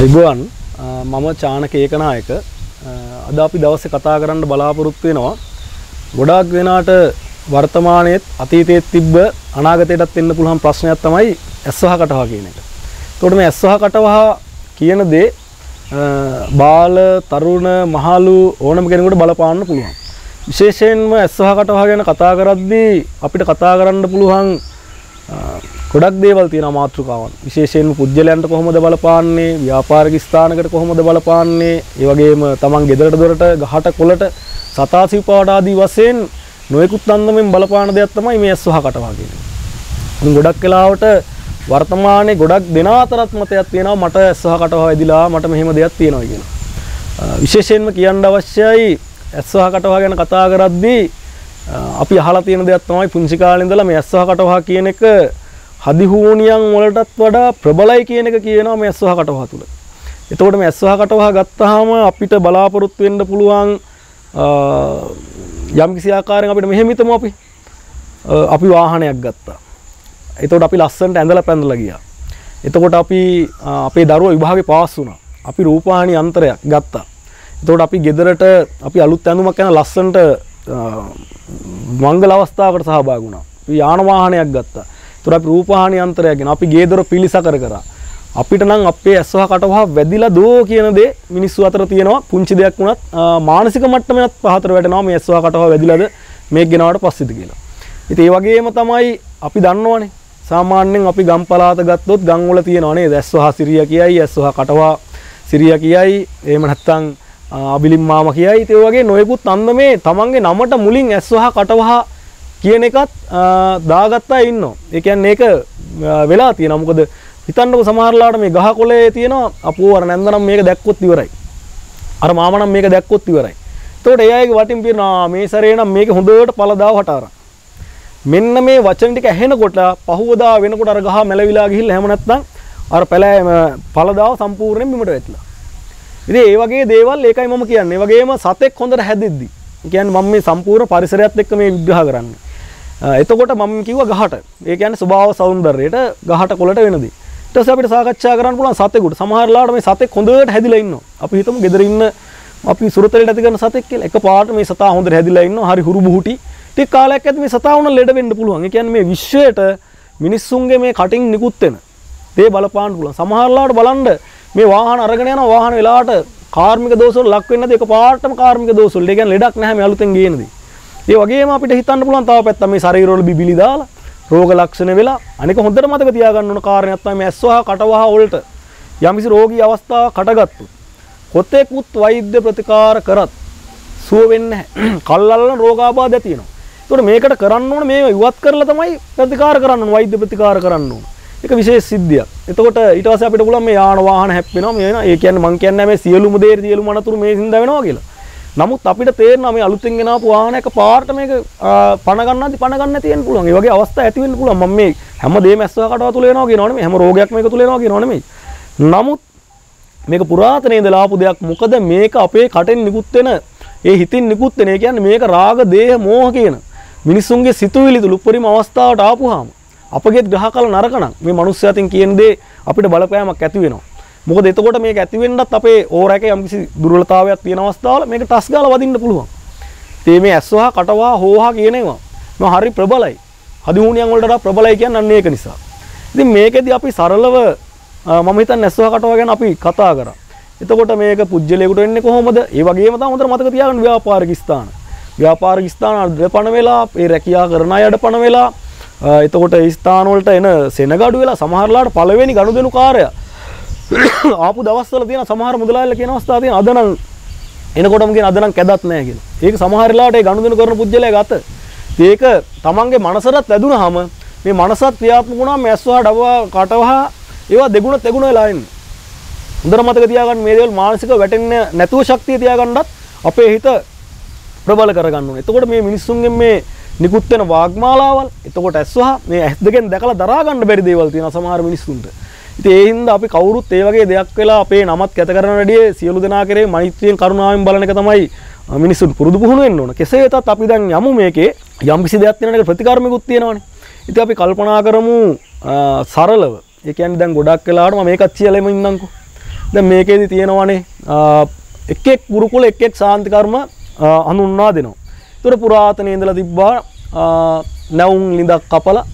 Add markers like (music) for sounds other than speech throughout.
අයිබුවන් මම චානක ඒකනායක අද අපි දවස කතා කරන්න බලාපොරොත්තු වෙනවා ගොඩාක් වෙනාට වර්තමානයත් අතීතයත් තිබ්බ අනාගතයටත් එන්න පුළුවන් ප්‍රශ්නයක් තමයි ඇස්වහ කටවා කියන එක. තොට මේ ඇස්වහ කටවහා කියන දේ බාල තරුණ මහලු ඕනම කෙනෙකුට බලපාන්න පුළුවන්. විශේෂයෙන්ම ඇස්වහ කටවා ගැන කතා කරද්දී අපිට කතා කරන්න පුළුවන් ගොඩක් දේවල් තියෙන මාතෘකාවන් විශේෂයෙන්ම පුද්ගලයන්ට කොහොමද බලපාන්නේ ව්‍යාපාරික ස්ථානකට කොහොමද බලපාන්නේ ඒ වගේම තමන් ගෙදරට දොරට ගහට කොළට සතා සිව්පාවට ආදී වශයෙන් නොයෙකුත් අන්දමින් බලපාන දෙයක් තමයි මේ ඇස්වහ කටවා කියන්නේ. ඉතින් ගොඩක් වෙලාවට වර්තමානයේ ගොඩක් දෙනා අතරත් මතයක් තියෙනවා මට ඇස්වහ කටවා වැදිලා මට මෙහෙම දෙයක් තියෙනවා කියලා. විශේෂයෙන්ම කියන්න අවශ්‍යයි ඇස්වහ කටවා ගැන කතා කරද්දී අපි අහලා තියෙන දෙයක් තමයි පුංචි කාලේ ඉඳලා මේ ඇස්වහ කටවා කියන එක හදිහූනියන් වලටත් වඩා ප්‍රබලයි කියන එක කියනවා මේ ඇස්වහ කටවහ තුළ. එතකොට මේ ඇස්වහ කටවහ ගත්තාම අපිට බලාපොරොත්තු වෙන්න පුළුවන් යම් කිසි ආකාරයෙන් අපිට මෙහෙම හිතමු අපි. අපි වාහනයක් ගත්තා. එතකොට අපි ලස්සනට ඇඳලා පැඳලා ගියා. එතකොට අපි අපේ දරුවා විභාගේ පාස් වුණා. අපි රූපවාහිනී යන්ත්‍රයක් ගත්තා. එතකොට අපි ගෙදරට අපි අලුත් ඇඳුමක් යන ලස්සනට මංගල අවස්ථාවකට සහභාගී වුණා. අපි යාන වාහනයක් ගත්තා. තුර අපි රූපහානි අන්තරයගෙන අපි ගේදොර පිළිසකර කරා. අපිට නම් අපේ ඇස්වහ කටවහ වැදිලා දෝ කියන දේ මිනිස්සු අතර තියෙනවා පුංචි දෙයක් වුණත් මානසික මට්ටමෙත් පහතර වැටෙනවා මේ ඇස්වහ කටවහ වැදිලාද මේක ගෙනාවට පස්සේද කියලා. ඉතින් ඒ වගේම තමයි අපි දන්නවනේ සාමාන්‍යයෙන් අපි ගම් පළාත ගත්තොත් ගම් වල තියෙනවා නේද ඇස්වහ සිරිය කියයි ඇස්වහ කටවහ සිරිය කියයි එහෙම නැත්නම් අබිලිම් මාම කියයි ඒ වගේ නොයෙකුත් අන්දමේ තමන්ගේ නමට මුලින් ඇස්වහ කටවහ කියන එකත් දාගත්තා ඉන්න එකන් ඒක වෙලා තියෙන මොකද හිතන්නක සමහරලාට මේ ගහ කොලේ තියෙනවා අපෝ අර නැන්දනම් මේක දැක්කොත් ඉවරයි. අර මාමනම් මේක දැක්කොත් ඉවරයි. තෝට ඒයගේ වටින් පිරනා මේ සරේනම් මේක හොඳට පලදාව හටාර. මෙන්න මේ වචන ටික ඇහෙනකොට පහුවදා වෙනකොට අර ගහ මැලවිලා ගිහිල්ලා හැම නැත්නම් අර පැලෑම පලදාව සම්පූර්ණයෙන් බිමට වැටලා. ඉතින් ඒ වගේ දේවල් ඒකයි මම කියන්නේ. ඒ වගේම සතෙක් හොඳට හැදෙද්දි. කියන්නේ මම මේ සම්පූර්ණ පරිසරයත් එක්ක මේ විග්‍රහ කරන්නේ. එතකොට මම කිව්ව ගහට. ඒ කියන්නේ ස්වභාව සෞන්දර්යයට ගහට කොළට වෙනදී. ඊට පස්සේ අපිට සාකච්ඡා කරන්න පුළුවන් සතෙකුට. සමහරලාට මේ සතෙක් හොඳට හැදිලා ඉන්නවා. අපි හිතමු ගෙදර ඉන්න අපි සුරතලෙට ඇති කරන සතෙක් කියලා. එක පාට මේ සතා හොඳට හැදිලා ඉන්නවා. හරි හුරු බුහුටි. ටික කාලයක් ඇද්දි මේ සතා වුණ ලෙඩ වෙන්න පුළුවන්. ඒ කියන්නේ මේ විශ්වයට මිනිස්සුන්ගේ මේ කටින් නිකුත් වෙන දේ බලපාන්න පුළුවන්. සමහරලාට බලන්න මේ වාහන අරගෙන යන වාහන වෙලාවට කාර්මික දෝෂවල ලක් වෙන්නේ නැති එක පාටම කාර්මික දෝෂවල. ඒ කියන්නේ ලෙඩක් නැහැ මේ අලුතෙන් ගේනදී. ඒ වගේම අපිට හිතන්න පුළුවන් තව පැත්තක් මේ ශරීරවල බිබිලි දාලා රෝග ලක්ෂණ වෙලා අනික හොඳට මතක තියාගන්න ඕන කාරණයක් තමයි මේ ඇස්වහ කටවහ වලට යම්කිසි රෝගී අවස්ථාවක් කටගත්තොත් කොතෙකුත් වෛද්‍ය ප්‍රතිකාර කරත් සුව වෙන්නේ නැහැ. (clears throat) කල්ලල්ලන රෝගාබාධ ඇති වෙනවා. ඒකට මේකට කරන්න ඕන මේ ඉවත් කරලා තමයි ප්‍රතිකාර කරන්න ඕන වෛද්‍ය ප්‍රතිකාර කරන්න ඕන. ඒක විශේෂ සිද්ධියක්. එතකොට ඊට පස්සේ අපිට පුළුවන් මේ යාන වාහන හැප්පෙනවා මේ වෙනවා. ඒ කියන්නේ මං කියන්නේ මේ සියලුම දේ සියලුම අනතුරු මේ හින්දා වෙනවා කියලා. නමුත් අපිට තේරෙනවා මේ අලුතෙන් ගෙනාපු වාහනයක පාට මේක පණ ගන්නදි පණ ගන්න තියෙන්න පුළුවන්. ඒ වගේ අවස්ථා ඇති වෙන්න පුළුවන්. මම මේ හැම දෙයක්ම ඇස්වා කටවා තුල වෙනවා කියනවනේ මේ හැම රෝගයක්ම එක තුල වෙනවා කියනව නෙමෙයි. නමුත් මේක පුරාතනයේ ඉඳලා ආපු දෙයක්. මොකද මේක අපේ කටෙන් නිකුත් වෙන ඒ හිතින් නිකුත් වෙන. ඒ කියන්නේ මේක රාග, දේහ, මෝහ කියන මිනිසුන්ගේ සිතුවිලි තුල උපරිම අවස්ථාවට ආපුවාම අපගේ ග්‍රහකල නරකනම් මේ මිනිස්සු අතින් කියන දේ අපිට බලපෑමක් ඇති වෙනවා. මොකද එතකොට මේක ඇති වෙන්නත් අපේ ඕරැක යම්කිසි දුර්වලතාවයක් තියෙන අවස්ථාවල මේක ටස් ගාලා වදින්න පුළුවන්. ඉතින් මේ ඇස්වහ කටවහ හෝහා කියන ඒවා මම හරි ප්‍රබලයි. හදිහුණියන් වලට වඩා ප්‍රබලයි කියන්නේ අන්න ඒක නිසා. ඉතින් මේකෙදි අපි සරලව මම හිතන්නේ ඇස්වහ කටවහ ගැන අපි කතා කරා. එතකොට මේක පුජ්‍යලයකට වෙන්නේ කොහොමද? ඒ වගේම තමයි හොඳට මතක තියාගන්න ව්‍යාපාරික ස්ථාන. ව්‍යාපාරික ස්ථාන අඩපණ වෙලා, ඒ රැකියා කරන අය අඩපණ වෙලා, එතකොට ඒ ස්ථාන වලට එන සෙනගඩු වෙලා සමහරලාට පළවෙනි ගනුදෙනු කාර්යය (coughs) ආපු දවස්වල තියෙන සමහර මුදලාල්ල කියන අවස්ථා තියෙන අද නම් එනකොටම කියන අද නම් කැදත් නැහැ කියලා. ඒක සමහර වෙලාවට ඒ ගනුදෙනු කරන පුජ්‍යලයා ගත. ඒක තමන්ගේ මනසට වැදුනහම මේ මනසත් ක්‍රියාත්මක වුණාම මැස්වහ ඩවවා කටවහ ඒවා දෙගුණ තෙගුණ වෙලා එන්නේ. හොඳට මතක තියාගන්න මේ දේවල් මානසිකව වැටෙන්නේ නැතුව ශක්තිය තියාගන්නත් අපේ හිත ප්‍රබල කරගන්න ඕනේ. එතකොට මේ මිනිස්සුන්ගෙන් මේ නිකුත් වෙන වාග්මාලාවල් එතකොට ඇස්වහ මේ ඇස් දෙකෙන් දැකලා දරා ගන්න බැරි දේවල් තියෙනවා සමහර මිනිස්සුන්ට. ඉතින් ඒ හින්දා අපි කවුරුත් ඒ වගේ දෙයක් වෙලා අපේ නමත් කැත කරන වැඩිය සියලු දෙනා කරේ මෛත්‍රියෙන් කරුණාවෙන් බලන එක තමයි මිනිස්සුන් පුරුදු පුහුණු වෙන්න ඕන. කෙසේ වෙතත් අපි දැන් යමු මේකේ යම් කිසි දෙයක් තියෙන එක ප්‍රතිකර්මිකුත් තියෙනවනේ. ඉතින් අපි කල්පනා කරමු සරලව. ඒ කියන්නේ දැන් ගොඩක් වෙලාවට මම මේකත් කියලාම ඉන්නම්කෝ. දැන් මේකේදී තියෙනවානේ අ, එක් එක් ගුරුකුල එක් එක් ශාන්ති කර්ම අ, හඳුන්වා දෙනවා. ඒතර පුරාතනයේ ඉඳලා තිබ්බා අ, නැවුම් ලිඳක් කපලා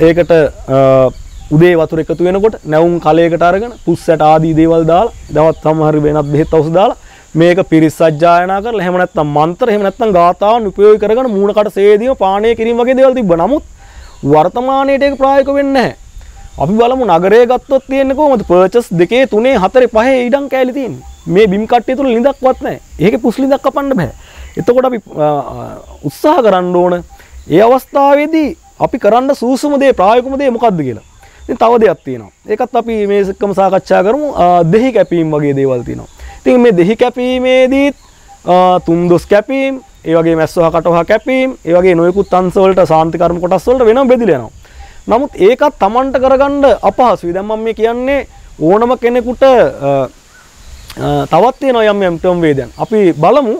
ඒකට අ, උදේ වතුර එකතු වෙනකොට නැවුම් කලයකට අරගෙන පුස්සට ආදී දේවල් දාලා දවස් සමහර වෙනත් බෙහෙත් ඖෂධ දාලා මේක පිරිස් සජ්ජායනා කරලා එහෙම නැත්නම් මන්ත්‍ර එහෙම නැත්නම් ගාථාවන් උපයෝගී කරගෙන මූණකට සේදීම පානය කිරීම වගේ දේවල් තිබ්බා. නමුත් වර්තමානයේට ඒක ප්‍රායෝගික වෙන්නේ නැහැ. අපි බලමු නගරය ගත්තොත් තියෙන්නේ කොහොමද? පර්චස් දෙකේ තුනේ හතරේ පහේ ඉඩම් කෑලි තියෙන්නේ. මේ බිම් කට්ටිය තුල ලිඳක්වත් නැහැ. ඒකේ පුස් ලිඳක් කපන්න බෑ. එතකොට අපි අ, අ, උත්සාහ කරන්න ඕන ඒ අවස්ථාවේදී අපි කරන්න සූසුම දේ ප්‍රායෝගිකම දේ මොකක්ද කියලා. ඉතින් තව දෙයක් තියෙනවා. ඒකත් අපි මේ එක්කම සාකච්ඡා කරමු. අ, දෙහි කැපීම් වගේ දේවල් තියෙනවා. ඉතින් මේ දෙහි කැපීමේදීත් අ, තුන් දොස් කැපීම්, ඒ වගේ මැස්සවහ කටවහ කැපීම්, ඒ වගේ නොයෙකුත් අංශ වලට සාන්ති කර්ම කොටස් වලට වෙනම බෙදිලා යනවා. නමුත් ඒකත් Tamanට කරගන්න අපහසුයි. දැන් මම මේ කියන්නේ ඕනම කෙනෙකුට අ, අ, තවත් තියෙනවා යම් යම් ක්‍රම වේදයන්. අපි බලමු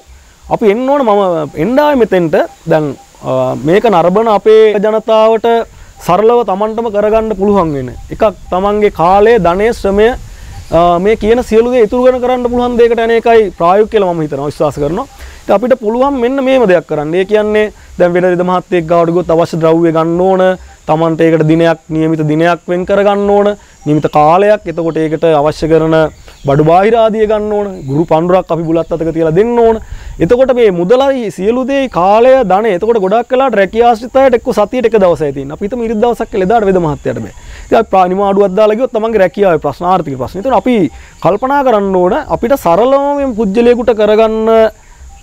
අපි එන්න ඕන මම එන්න ආවේ මෙතෙන්ට දැන් අ, මේක නරඹන අපේ ජනතාවට සරලව Tamanටම කරගන්න පුළුවන් වෙන එකක් Tamanගේ කාලය, ධනය, ශ්‍රමය අ, මේ කියන සියලු දේ ඉතුරු කරන කරන්න පුළුවන් දෙයකට යන එකයි ප්‍රායෝගික කියලා මම හිතනවා විශ්වාස කරනවා. ඉතින් අපිට පුළුවන් මෙන්න මේම දෙයක් කරන්න. ඒ කියන්නේ දැන් වෙන විද මහත්තයෙක් ගාවට ගියොත් අවශ්‍ය ද්‍රව්‍ය ගන්න ඕන. Tamanට ඒකට දිනයක් નિયમિત දිනයක් වෙන් කර ගන්න ඕන. නියමිත කාලයක්. එතකොට ඒකට අවශ්‍ය කරන බඩු බාහිර ආදිය ගන්න ඕන. ගුරු පඬුරක් අපි බුලත් අතක තියලා දෙන්න ඕන. එතකොට මේ මුදලයි සියලු දේ කාලය ධනය. එතකොට ගොඩක් වෙලාට රැකියා ආශ්‍රිත අයට එක්ක සතියට එක දවසයි තියෙන. අපි හිතමු ඉරිදා දවසක් කියලා එදාට වෙද මහත්තයාට බෑ. ඉතින් අපි ප්‍රාණිමාඩුවක් දාලා ගියොත් තමන්ගේ රැකියාවේ ප්‍රශ්න ආර්ථික ප්‍රශ්න. ඒතන අපි කල්පනා කරන්න ඕන අපිට සරලවම මේ පුජ්‍යලයකට කරගන්න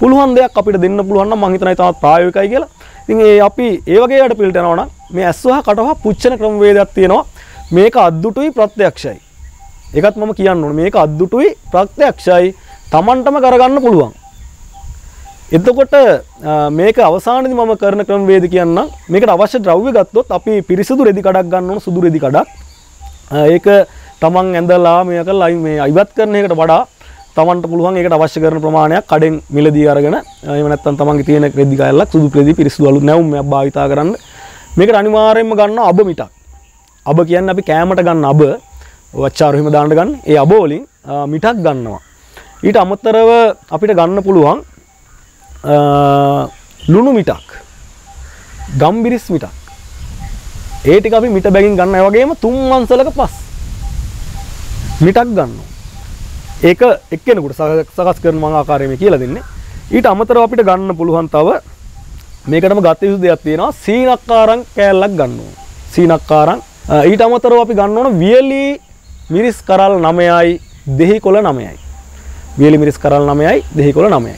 පුළුවන් දෙයක් අපිට දෙන්න පුළුවන් නම් මම හිතනවා ඒ තාමත් ප්‍රායෝගිකයි කියලා. ඉතින් ඒ අපි ඒ වගේ වැඩ පිළිට යනවා නම් මේ ඇස්වහ කටවහ පුච්චන ක්‍රමවේදයක් තියෙනවා. මේක අද්දුටුයි ප්‍රත්‍යක්ෂයි. ඒකත් මම කියන්න ඕනේ. මේක අද්දුටුයි ප්‍රත්‍යක්ෂයි. Tamanටම කරගන්න පුළුවන්. එතකොට අ, මේක අවසානයේදී මම කරන ක්‍රමවේද කියන්නම්. මේකට අවශ්‍ය ද්‍රව්‍ය ගත්තොත් අපි පිරිසිදු රෙදි කඩක් ගන්න ඕන සුදු රෙදි කඩක්. අ, ඒක තමන් ඇඳලා මේ කරලා අයි- මේ අයිවත් කරන එකට වඩා තමන්ට පුළුවන් ඒකට අවශ්‍ය කරන ප්‍රමාණයක් කඩෙන් මිලදී අරගෙන එහෙම නැත්නම් තමන්ගේ තියෙන රෙදි කෑල්ලක් සුදු රෙදි පිරිසිදු අලු නැවුම්යක් භාවිතා කරන්න. මේකට අනිවාර්යයෙන්ම ගන්න අබ මිටක්. අබ කියන්නේ අපි කෑමට ගන්න අබ වච්චාරු හිම දාන්න ගන්න. ඒ අබ වලින් අ, මිටක් ගන්නවා. ඊට අමතරව අපිට ගන්න පුළුවන් අ, ලුණු මිටක්. ගම්බිරිස් මිටක්. ඒ ටික අපි මිට බැගින් ගන්න. ඒ වගේම තුන් වංශලක පස් මිටක් ගන්නවා. ඒක එක්කෙනෙකුට සක- සකස් කරන මං ආකාරයෙන් මේ කියලා දෙන්නේ. ඊට අමතරව අපිට ගන්න පුළුවන් තව මේකටම ගත යුතු දෙයක් තියෙනවා සීනක්කාරං කෑල්ලක් ගන්න ඕන. සීනක්කාරං අ, ඊට අමතරව අපි ගන්න ඕන වියලි මිරිස් කරල් 9යි දෙහි කොළ 9යි. වියලි මිරිස් කරල් 9යි දෙහි කොළ 9යි.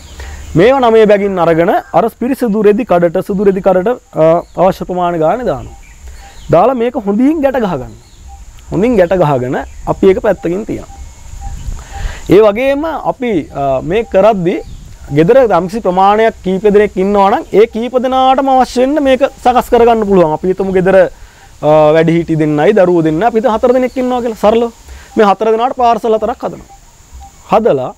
මේවා 9 බැගින් අරගෙන අර පිරිසිදු රෙදි කඩට සුදු රෙදි කඩට අ, අවශ්‍ය ප්‍රමාණය ගානේ දානවා. දාලා මේක හොඳින් ගැට ගහගන්න. හොඳින් ගැට ගහගෙන අපි ඒක පැත්තකින් තියනවා. ඒ වගේම අපි අ, මේ කරද්දී ගෙදර යම්කිසි ප්‍රමාණයක් කීප දෙනෙක් ඉන්නවා නම් ඒ කීප දෙනාටම අවශ්‍ය වෙන්න මේක සකස් කරගන්න පුළුවන්. අපි හිතමු ගෙදර අ, වැඩිහිටි දෙන්නයි දරුවෝ දෙන්න අපි හිතමු හතර දෙනෙක් ඉන්නවා කියලා සරලව. මේ හතර දෙනාට පාර්සල් හතරක් හදනවා. හදලා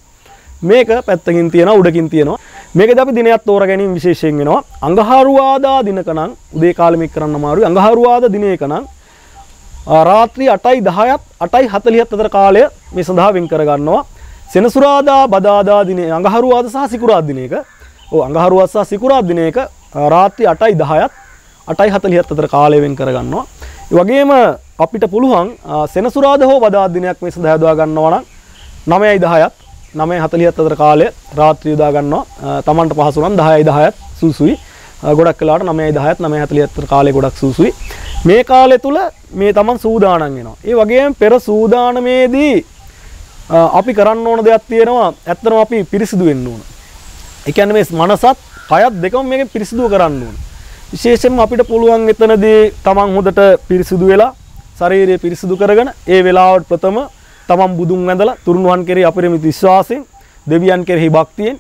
මේක පැත්තකින් තියනවා උඩකින් තියනවා. මේකද අපි දිනයක් තෝරා ගැනීම විශේෂයෙන් වෙනවා. අඟහරුවාදා දිනක නම් උදේ කාලෙ මේක කරන්න අමාරුයි. අඟහරුවාදා දිනයක නම් ආ, රාත්‍රී 8යි 10ත් 8යි 40ත් අතර කාලය මේ සඳහා වෙන් කර ගන්නවා. සෙනසුරාදා බදාදා දිනේ අඟහරුවාද සහ සිකුරාදා දිනයක ඔව් අඟහරුවාද සහ සිකුරාදා දිනයක ආ, රාත්‍රී 8යි 10ත් 8යි 40ත් අතර කාලය වෙන් කර ගන්නවා. ඒ වගේම අපිට පුළුවන් ආ, සෙනසුරාදා හෝ බදාදා දිනයක් මේ සඳහා යොදා ගන්නවා නම් 9යි 10ත් 9:40ත් අතර කාලය රාත්‍රී යොදා ගන්නවා. ආ, Tamanට පහසු නම් 10යි 10ත් සුසුයි. ආ, ගොඩක් වෙලාවට 9යි 10ත් 9:40ත් අතර කාලය ගොඩක් සුසුයි. මේ කාලය තුල මේ Taman සූදානම් වෙනවා. ඒ වගේම පෙර සූදානමේදී ආ, අපි කරන්න ඕන දෙයක් තියෙනවා. ඇත්තටම අපි පිරිසිදු වෙන්න ඕන. ඒ කියන්නේ මේ මනසත් කයත් දෙකම මේකෙන් පිරිසිදු කරන්න ඕන. විශේෂයෙන්ම අපිට පුළුවන් එතනදී Taman හොඳට පිරිසිදු වෙලා ශරීරය පිරිසිදු කරගෙන ඒ වෙලාවට ප්‍රථම තමන් බුදුන් වැඳලා තුරුණුවන් කෙරෙහි අපරිමිත විශ්වාසයෙන් දෙවියන් කෙරෙහි භක්තියෙන්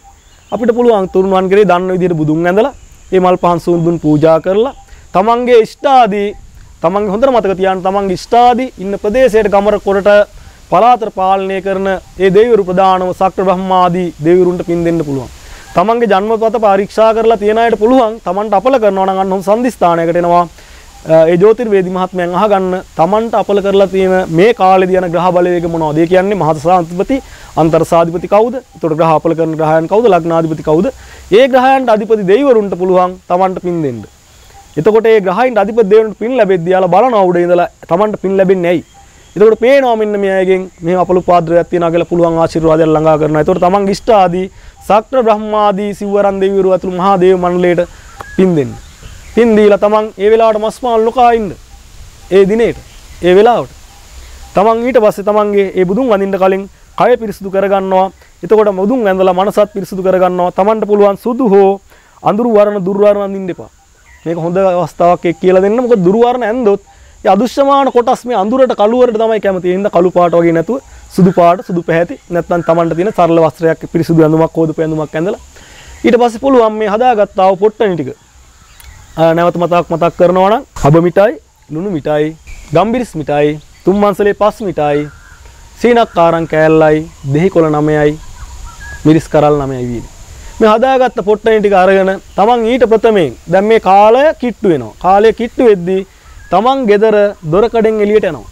අපිට පුළුවන් තුරුණුවන් කෙරෙහි දන්න විදිහට බුදුන් වැඳලා ඒ මල් පහන් සූඳුන් පූජා කරලා තමන්ගේ ඉෂ්ටාදී තමන්ගේ හොඳට මතක තියාගන්න තමන්ගේ ඉෂ්ටාදී ඉන්න ප්‍රදේශයට ගමර කොරට පළාතට පාලනය කරන ඒ දෙවිවරු ප්‍රධානව සක්‍ර බ්‍රහ්මාදී දෙවිවරුන්ට පින් දෙන්න පුළුවන්. තමන්ගේ ජන්මපත පරීක්ෂා කරලා තියන අයට පුළුවන් තමන්ට අපල කරනවා නම් අන්න හොඳ සම්දිස්ථානයකට එනවා. ඒ ජෝතිර්වේදී මහත්මයන් අහගන්න තමන්ට අපල කරලා තියෙන මේ කාලේදී යන ග්‍රහ බලවේග මොනවද? ඒ කියන්නේ මහතසාන්තිපති, අන්තර්සාධිපති කවුද? එතකොට ග්‍රහ අපල කරන ග්‍රහයන් කවුද? ලග්නාධිපති කවුද? ඒ ග්‍රහයන්ට අධිපති දෙවිවරුන්ට පුළුවන් තමන්ට පින් දෙන්න. එතකොට ඒ ග්‍රහයින්ට අධිපති දෙවිවරුන්ට පින් ලැබෙද්දී යාලා බලනවා උඩ ඉඳලා තමන්ට පින් ලැබෙන්නේ ඇයි? එතකොට පේනවා මෙන්න මේ අයගෙන් මේ අපලු පාද්‍රයක් තියනවා කියලා පුළුවන් ආශිර්වාදයක් ළඟා කරනවා. එතකොට තමන්ගේ ඉෂ්ට ආදී සක්‍ර බ්‍රහ්මාදී සිව්වරන් දෙවිවරු ඇතුළු මහා දේව මණ්ඩලයට පින් දෙන්න. පින් දීලා තමන් ඒ වෙලාවට මස් මාළු නොකා ඉන්න. ඒ දිනේට ඒ වෙලාවට. තමන් ඊට පස්සේ තමන්ගේ ඒ බුදුන් වඳින්න කලින් කය පිරිසිදු කරගන්නවා. එතකොට මුදුන් වැඳලා මනසත් පිරිසිදු කරගන්නවා. තමන්ට පුළුවන් සුදු හෝ අඳුරු වර්ණ දුර්වර්ණ අඳින්න එපා. මේක හොඳ අවස්ථාවක් එක් කියලා දෙන්න. මොකද දුරු වර්ණ ඇන්දොත් ඒ අදුෂ්‍යමාන කොටස් මේ අඳුරට කළුවරට තමයි කැමති. ඒ හින්දා කළු පාට වගේ නැතුව සුදු පාට සුදු පැහැති නැත්නම් තමන්ට තියෙන සරල වස්ත්‍රයක් පිරිසිදු ඇඳුමක් හොදු පැඳුමක් ඇඳලා. ඊට පස්සේ පුළුවන් මේ හදාගත්තා වූ පොට්ටනි ටික. නැවත මතක් මතක් කරනවා නම් හබ මිටයි ලුණු මිටයි ගම්බිරිස් මිටයි තුම්මන්සලේ පස් මිටයි සීනක් කාරං කෑල්ලයි දෙහි කොළ නමයයි මිරිස් කරල් නමයයි වීලි මේ හදාගත්ත පොට්ටනි ටික අරගෙන තමන් ඊට ප්‍රථමයෙන් දැන් මේ කාලය කිට්ටු වෙනවා. කාලය කිට්ටු වෙද්දී තමන් ගෙදර දොරකඩෙන් එළියට යනවා.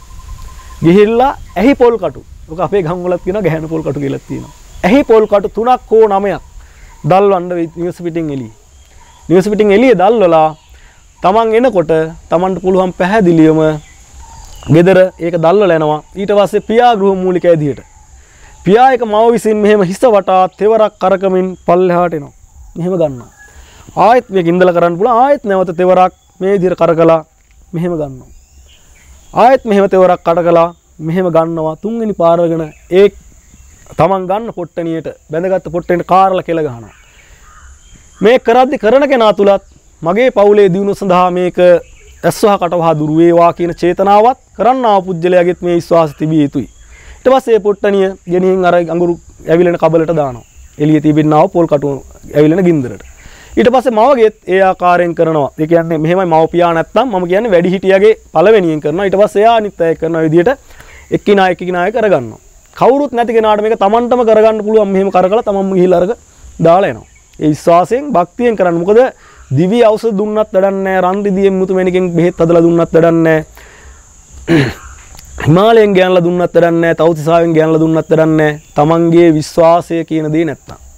ගිහිල්ලා ඇහි පොල් කටු. ඔක අපේ ගම්වලත් තියෙනවා ගැහැණු පොල් කටු කියලා තියෙනවා. ඇහි පොල් කටු තුනක් හෝ නමයක් දල්වන්න නිවස පිටින් එළියේ. නිවස පිටින් එළිය දල්වලා තමන් එනකොට තමන්ට පුළුවන් පැහැදිලියම ගෙදර ඒක දල්වල යනවා. ඊට පස්සේ පියා ගෘහ මූලික ඇදියට පියා එක මව විසින් මෙහෙම හිස වටා තෙවරක් කරකමින් පල්ලෙහාට එනවා. මෙහෙම ගන්නවා. ආයෙත් මේක ඉඳලා කරන්න පුළුවන්. ආයෙත් නැවත තෙවරක් මේ විදිහට කරකලා මෙහෙම ගන්නවා ආයෙත් මෙහෙම තෙවරක් කඩකලා මෙහෙම ගන්නවා තුන්වෙනි පාරගෙන ඒ තමන් ගන්න පොට්ටනියට බැඳගත්ත පොට්ටෙන්ට කාරලා කෙල ගහනවා මේ කරද්දි කරන කෙනා තුලත් මගේ පවුලේ දියුණුව සඳහා මේක ඇස්වහ කටවහ දුර වේවා කියන චේතනාවත් කරන්නා පුජ්‍යලයාගෙත් මේ විශ්වාස තිබිය යුතුයි. ඊට පස්සේ මේ පොට්ටනිය ගෙනින් අර අඟුරු ඇවිලෙන කබලට දානවා. එළිය තිබෙනා පොල් කටුව ඇවිලෙන ගින්දරට. ඊට පස්සේ මවගෙත් ඒ ආකාරයෙන් කරනවා. ඒ කියන්නේ මෙහෙමයි මව පියා නැත්තම් මම කියන්නේ වැඩි හිටියගේ පළවෙනියෙන් කරනවා. ඊට පස්සේ එයා අනිත් අය කරන විදිහට එක්කිනා එක්කිනා අය කරගන්නවා. කවුරුත් නැති කෙනාට මේක තමන්ටම කරගන්න පුළුවන් මෙහෙම කරකලා තමන්ම ගිහිල්ලා අරක දාලා එනවා. ඒ විශ්වාසයෙන් භක්තියෙන් කරන්න. මොකද දිවි ඖෂධ දුන්නත් වැඩක් නැහැ. රන් රිදියෙන් මුතු මැණිකෙන් බෙහෙත් හදලා දුන්නත් වැඩක් නැහැ. හිමාලයෙන් ගෑනලා දුන්නත් වැඩක් නැහැ. තවතිසාවෙන් ගෑනලා දුන්නත් වැඩක් නැහැ. තමන්ගේ විශ්වාසය කියන දේ නැත්තම්.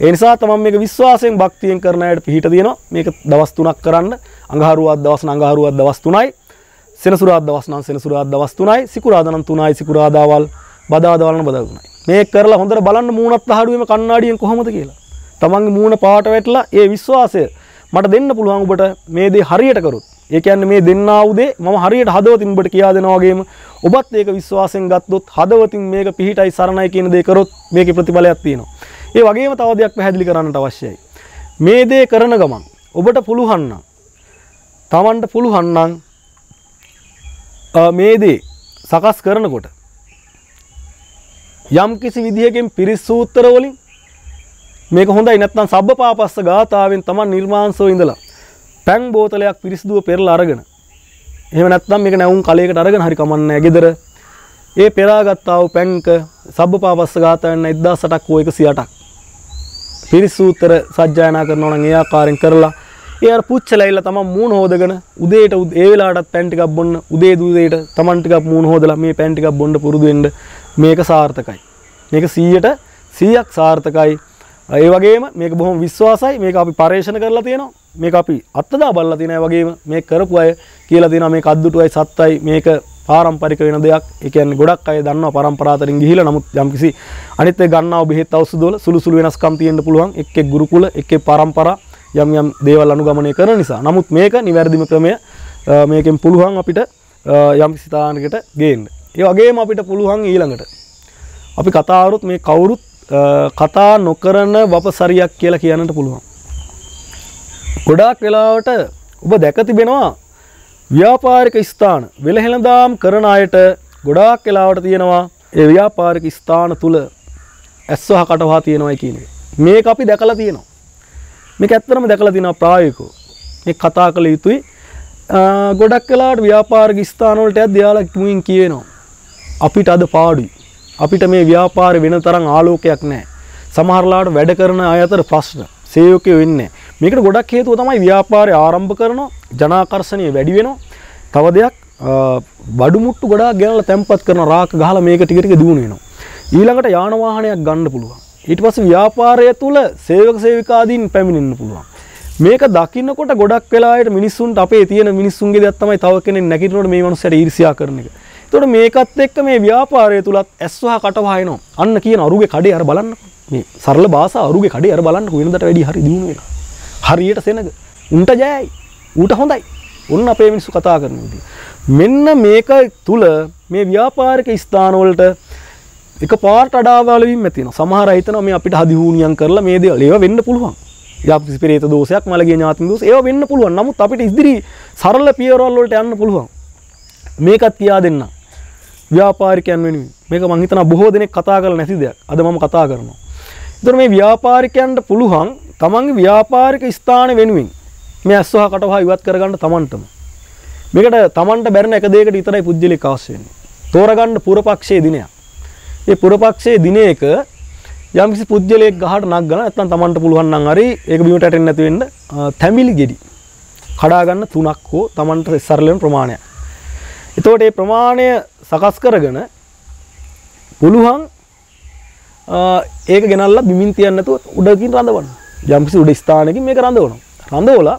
ඒ නිසා තමන් මේක විශ්වාසයෙන් භක්තියෙන් කරන අයට පිහිට තියෙනවා. මේක දවස් 3ක් කරන්න. අඟහරුවාද දවස් නම් අඟහරුවාද දවස් 3යි. සෙනසුරාදා දවස් නම් සෙනසුරාදා දවස් 3යි. සිකුරාදා නම් 3යි. සිකුරාදාවල් බදාදාවල් නම් බදා 3යි. මේක කරලා හොඳට බලන්න මූණත් අහඩුවේම කණ්ණාඩියෙන් කොහොමද කියලා. තමන්ගේ මූණ පාට වැටලා ඒ විශ්වාසය මට දෙන්න පුළුවන් ඔබට මේ දේ හරියට කරොත්. ඒ කියන්නේ මේ දෙන්නා වූ දේ මම හරියට හදවතින් ඔබට කියා දෙනවා වගේම ඔබත් ඒක විශ්වාසයෙන් ගත්තොත් හදවතින් මේක පිහිටයි සරණයි කියන දේ කරොත් මේකේ ප්‍රතිඵලයක් තියෙනවා. ඒ වගේම තව දෙයක් පැහැදිලි කරන්නට අවශ්‍යයි. මේ දේ කරන ගමන් ඔබට පුළුවන් නම් Tamanට පුළුවන් නම් මේ දේ සකස් කරනකොට යම් කිසි විදිහකින් පිරිස් සූත්‍ර වලින් මේක හොඳයි නැත්නම් සබ්බ පාපස්ස ගාථාවෙන් Taman නිර්මාංශව ඉඳලා පැන් බෝතලයක් පිරිසිදුව පෙරලා අරගෙන එහෙම නැත්නම් මේක නැවුම් කලයකට අරගෙන හරි කමන්නේ නැහැ. ගෙදර ඒ පෙරාගත්තා වූ පැන්ක සබ්බ පාපස්ස ගාථාවෙන් 1008ක් හෝ 108ක් පිරිසූත්‍ර සජ්ජායනා කරනවා නම් ඒ ආකාරයෙන් කරලා ඒ අර පුච්චලයිලා තමන් මූණ හොදගෙන උදේට ඒ වෙලාවටත් පැන් ටිකක් බොන්න උදේ දුදේට තමන් ටිකක් මූණ හොදලා මේ පැන් ටිකක් බොන්න පුරුදු වෙන්න මේක සාර්ථකයි. මේක 100ට 100ක් සාර්ථකයි. ඒ වගේම මේක බොහොම විශ්වාසයි. මේක අපි පරීක්ෂණ කරලා තියෙනවා. මේක අපි අත්දා බලලා තියෙනවා. වගේම මේක කරපු අය කියලා තියෙනවා මේක අද්දුටුවයි සත්තයි මේක පාරම්පරික වෙන දෙයක්. ඒ කියන්නේ ගොඩක් අය දන්නවා පරම්පරාවතරින් ගිහිලා නමුත් යම්කිසි අනිත් ඒ ගන්නව බෙහෙත් ඖෂධ වල සුළු සුළු වෙනස්කම් තියෙන්න පුළුවන්. එක් එක් ගුරුකුල එක් එක් පරම්පරා යම් යම් දේවල් අනුගමනය කරන නිසා. නමුත් මේක නිවැරදිම ක්‍රමය මේකෙන් පුළුවන් අපිට යම් ස්ථානයකට ගේන්න. ඒ වගේම අපිට පුළුවන් ඊළඟට අපි කතාවරුත් මේ කවුරුත් කතා නොකරන වපසරියක් කියලා කියන්නට පුළුවන්. ගොඩාක් වෙලාවට ඔබ දැක තිබෙනවා ව්‍යාපාරික ස්ථාන වෙළහෙළඳාම් කරන අයට ගොඩාක් වෙලාවට තියෙනවා ඒ ව්‍යාපාරික ස්ථාන තුල ඇස්වහ කටවහ තියෙනවා කියන එක. මේක අපි දැකලා තියෙනවා. මේක ඇත්තටම දැකලා තියෙනවා ප්‍රායෝගිකව. මේ කතා කළ යුතුයි. ගොඩක් වෙලාවට ව්‍යාපාරික ස්ථාන වලට යද්දී යාලා මුයින් කියනවා. අපිට අද පාඩුයි. අපිට මේ ව්‍යාපාරේ වෙන තරම් ආලෝකයක් නැහැ. සමහරලාට වැඩ කරන අය අතර ප්‍රශ්න සේවකයෝ වෙන්නේ මේකට ගොඩක් හේතුව තමයි ව්‍යාපාරය ආරම්භ කරනවා ජනාකර්ෂණය වැඩි වෙනවා තව දෙයක් බඩු මුට්ටු ගොඩාක් ගෙනල්ලා තැම්පත් කරන රාක ගහලා මේක ටික ටික දිනු වෙනවා. ඊළඟට යාන වාහනයක් ගන්න පුළුවන්. ඊට පස්සේ ව්‍යාපාරය තුල සේවක සේවිකාදීන් පැමිණෙන්න පුළුවන්. මේක දකින්නකොට ගොඩක් වෙලාවට මිනිස්සුන්ට අපේ තියෙන මිනිස්සුන්ගේ දෙයක් තමයි තව කෙනෙක් නැගිටිනකොට මේ මනුස්සයාට ඊර්ෂ්‍යා කරන එක. එතකොට මේකත් එක්ක මේ ව්‍යාපාරය තුලත් ඇස්වහ කටවහ එනවා. අන්න කියන අරුගේ කඩේ අර බලන්න. මේ සරල භාෂා අරුගේ කඩේ අර බලන්න වෙනදට වැඩි හරි දිනු වෙනවා. හරියට සෙනග. උන්ට ජයයි. ඌට හොඳයි. ඔන්න අපේ මිනිස්සු කතා කරන විදිහ. මෙන්න මේක තුල මේ ව්‍යාපාරික ස්ථානවලට එක පාට අඩාවාලවීම් ඇති වෙනවා. සමහර අය හිතනවා මේ අපිට හදිහූනියම් කරලා මේ දේවල් ඒවා වෙන්න පුළුවන්. යම් පෙරේත දෝෂයක් මලගේ ඥාතින් දෝෂ ඒවා වෙන්න පුළුවන්. නමුත් අපිට ඉදිරි සරල පියවරවල් වලට යන්න පුළුවන්. මේකත් කියා දෙන්න. ව්‍යාපාරිකයන් වෙනුවෙන්. මේක මං හිතනවා බොහෝ දෙනෙක් කතා කරලා නැති දෙයක්. අද මම කතා කරනවා. ඒතර මේ ව්‍යාපාරිකයන්ට පුළුවන් තමන්ගේ ව්‍යාපාරික ස්ථාන වෙනුවෙන් මේ ඇස්වහ කටවහ ඉවත් කරගන්න තමන්ටම. මේකට තමන්ට බැරන එක දෙයකට විතරයි පුජ්‍යලෙක් අවශ්‍ය වෙන්නේ. තෝරගන්න පුරපක්ෂයේ දිනයක්. ඒ පුරපක්ෂයේ දිනයක යම්කිසි පුජ්‍යලයක් ගහට නග්ගන නැත්නම් තමන්ට පුළුවන් නම් හරි ඒක බිමට ඇටෙන්නේ නැති වෙන්න තැමිලි ගෙඩි කඩා ගන්න තුනක් හෝ තමන්ට සරල ප්‍රමාණයක්. එතකොට මේ ප්‍රමාණය සකස් කරගෙන පුළුවන් ඒක ගෙනල්ලා බිමින් තියන්න නැතුව උඩකින් රඳවන්න. යම්කිසි උඩ ස්ථානයකින් මේක රඳවනවා. රඳවලා